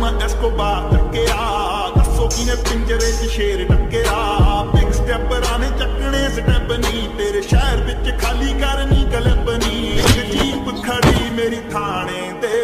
ਮੈਂ ਐਸਕੋਬਾਰ ਟੱਕਿਆ ਦੱਸੋ ਕਿਨੇ ਪਿੰਜਰੇ 'ਚ ਸ਼ੇਰ ਟੱਕਿਆ ਬਿਗ ਸਟੈਪਰਾਂ ਨੇ ਚੱਕਣੇ ਸਟੈਪ ਨਹੀਂ ਤੇਰੇ ਸ਼ਹਿਰ ਵਿੱਚ ਖਾਲੀ ਕਰਨੀ ਕਲਪਨੀ। ਇੱਕ ਜੀਪ ਖੜੀ ਮੇਰੀ ਥਾਣੇ ਤੇ